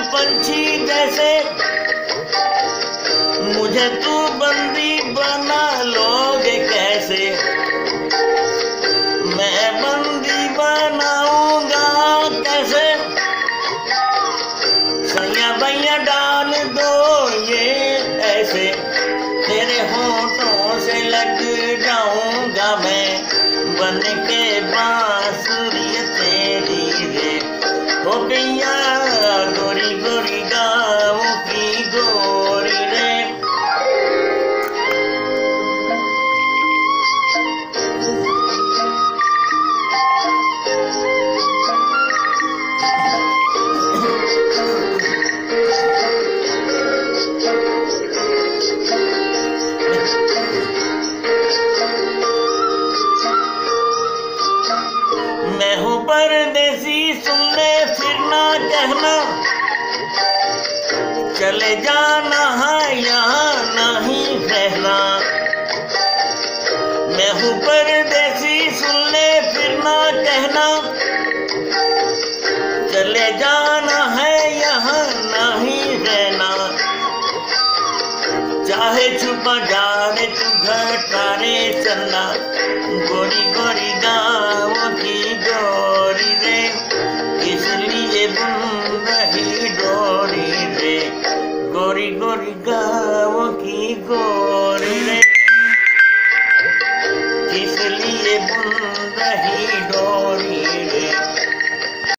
पंछी जैसे। मुझे तू बंदी बना लोगे कैसे? मैं बंदी बनाऊँगा कैसे? सैया भैया डाल दो ये ऐसे। तेरे होठों से लग जाऊँगा मैं। बन के बांसुरी गोरी गोरी गाँव की गोरी रे। मैं हूँ परदेसी ले फिर ना कहना, चले जाना है यहाँ नहीं रहना। मैं हूँ परदेसी सुन ले फिर ना कहना, चले जाना है यहाँ नहीं रहना। चाहे छुपा जाने तू घर तारे चलना। गाँव की गोर इसलिए बुन रही डोरी